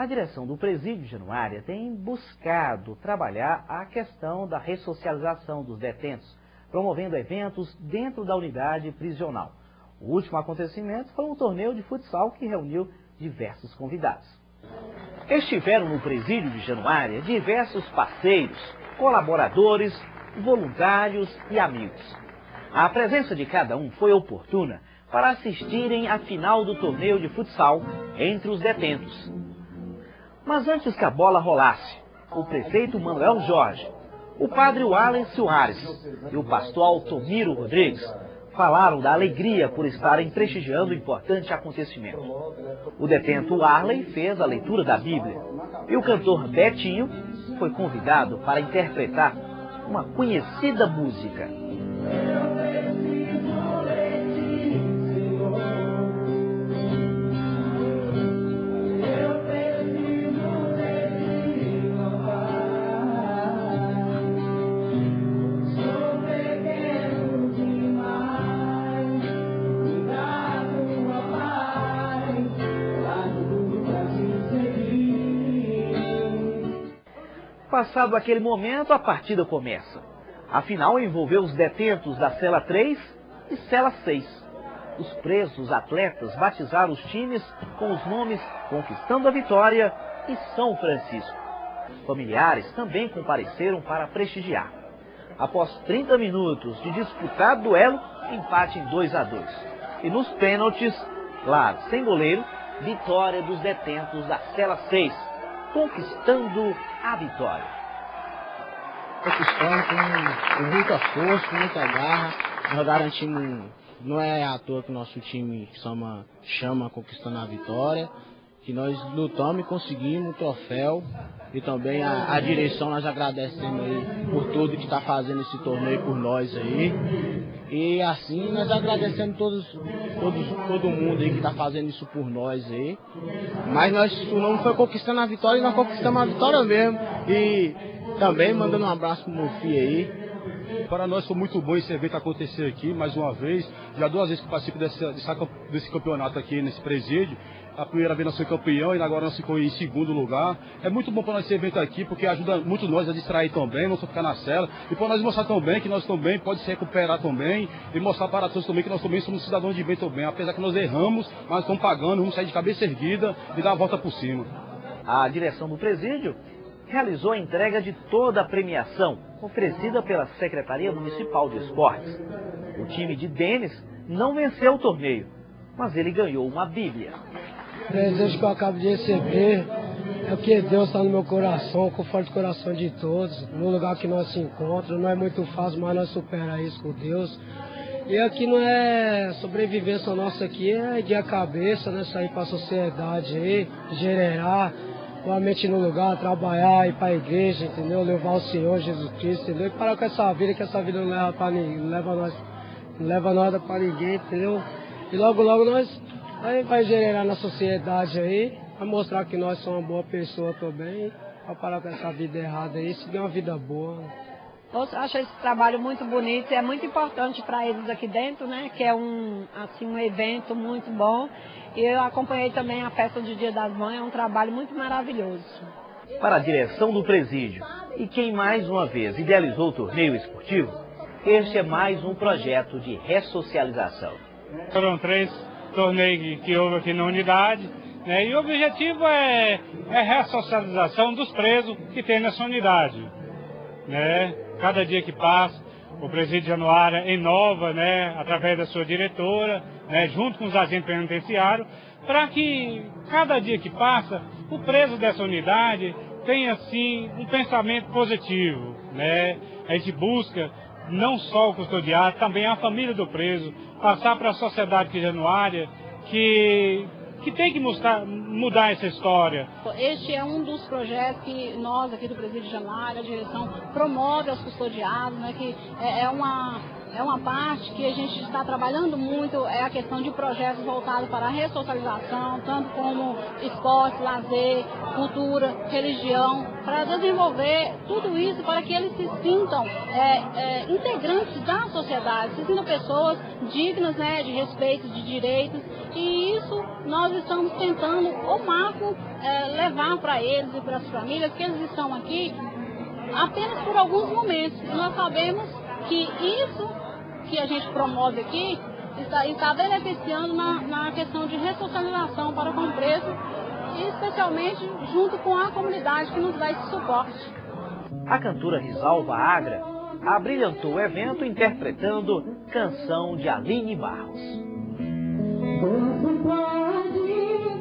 A direção do Presídio de Januária tem buscado trabalhar a questão da ressocialização dos detentos, promovendo eventos dentro da unidade prisional. O último acontecimento foi um torneio de futsal que reuniu diversos convidados. Estiveram no Presídio de Januária diversos parceiros, colaboradores, voluntários e amigos. A presença de cada um foi oportuna para assistirem à final do torneio de futsal entre os detentos. Mas antes que a bola rolasse, o prefeito Manuel Jorge, o padre Wallen Soares e o pastor Altomiro Rodrigues falaram da alegria por estarem prestigiando o importante acontecimento. O detento Arley fez a leitura da Bíblia e o cantor Betinho foi convidado para interpretar uma conhecida música. Passado aquele momento, a partida começa. A final envolveu os detentos da cela 3 e cela 6. Os presos atletas batizaram os times com os nomes Conquistando a Vitória e São Francisco. Familiares também compareceram para prestigiar. Após 30 minutos de disputado duelo, empate em 2 a 2. E nos pênaltis, claro, sem goleiro, vitória dos detentos da cela 6 conquistando a vitória. Conquistando com, com muita força, com muita garra, nós garantimos, não é à toa que o nosso time chama, chama Conquistando a Vitória, que nós lutamos e conseguimos o troféu e também a, a direção nós agradecemos aí por tudo que está fazendo esse torneio por nós aí. E assim nós agradecemos todos, todos, todo mundo aí que está fazendo isso por nós aí. Mas nós o nome foi conquistando a vitória e nós conquistamos a vitória mesmo. E também mandando um abraço pro meu filho aí. Para nós foi muito bom esse evento acontecer aqui, mais uma vez. Já duas vezes que participo desse campeonato aqui nesse presídio a primeira vez nós fomos campeão e agora nós ficamos em segundo lugar. É muito bom para nós esse evento aqui, porque ajuda muito nós a distrair também, não só ficar na cela. E para nós mostrar também que nós também pode se recuperar também e mostrar para todos também que nós também somos cidadãos de bem também. Apesar que nós erramos, mas estamos pagando, vamos sair de cabeça erguida e dar a volta por cima. A direção do presídio realizou a entrega de toda a premiação oferecida pela Secretaria Municipal de Esportes. O time de Denis não venceu o torneio, mas ele ganhou uma Bíblia presente que eu acabo de receber é o que Deus está no meu coração, com o coração de todos. No lugar que nós se encontramos, não é muito fácil, mas nós superamos isso com Deus. E aqui não é sobrevivência nossa aqui, é de a cabeça, né? Sair para a sociedade aí, gerar, com a mente no lugar, trabalhar, ir para a igreja, entendeu? Levar o Senhor Jesus Cristo, entendeu? E parar com essa vida, que essa vida não leva ninguém, não não leva nada para ninguém, entendeu? E logo logo nós Aí vai gerar na sociedade aí, vai mostrar que nós somos uma boa pessoa também, para parar com essa vida errada aí, seguir uma vida boa. Eu acho esse trabalho muito bonito e é muito importante para eles aqui dentro, né? Que é um, assim, um evento muito bom. E eu acompanhei também a festa do Dia das Mães, é um trabalho muito maravilhoso. Para a direção do presídio e quem mais uma vez idealizou o torneio esportivo, este é mais um projeto de ressocialização. Foram três torneio que houve aqui na unidade. Né? E o objetivo é, é a ressocialização dos presos que tem nessa unidade. Né? Cada dia que passa, o presídio Januária inova, né, através da sua diretora, né, junto com os agentes penitenciários, para que cada dia que passa, o preso dessa unidade tenha, assim, um pensamento positivo. Né? A gente busca não só o custodiado, também a família do preso, passar para a sociedade que januária que, que tem que mudar, mudar essa história. Este é um dos projetos que nós aqui do Presídio Januária, a direção promove aos custodiados, né, que é, é uma é uma parte que a gente está trabalhando muito, é a questão de projetos voltados para a ressocialização, tanto como esporte, lazer, cultura, religião, para desenvolver tudo isso para que eles se sintam é, é, integrantes da sociedade, se sintam pessoas dignas né, de respeito, de direitos, e isso nós estamos tentando, o máximo, é, levar para eles e para as famílias, que eles estão aqui apenas por alguns momentos. Nós sabemos que isso que a gente promove aqui está, está beneficiando na, na questão de ressocialização para o preso e especialmente junto com a comunidade que nos dá esse suporte. A cantora Risalva Agra abrilhantou o evento interpretando Canção de Aline Barros. Você pode,